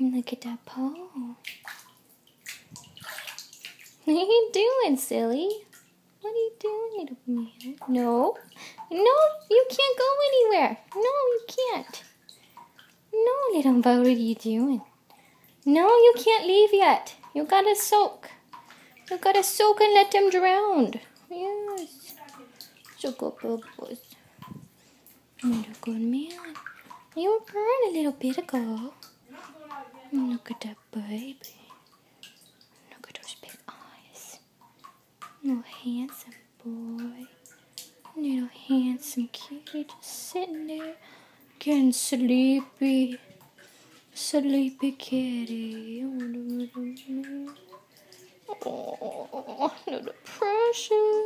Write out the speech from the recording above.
Look at that paw. What are you doing, silly? What are you doing, little man? No. No, you can't go anywhere. No, you can't. No, little boy, what are you doing? No, you can't leave yet. You gotta soak. You gotta soak and let them drown. Yes. So good bubbles. A good man. You were burned a little bit ago. Look at that baby. Look at those big eyes. Little handsome boy. Little handsome kitty just sitting there getting sleepy. Sleepy kitty. Oh, little, precious.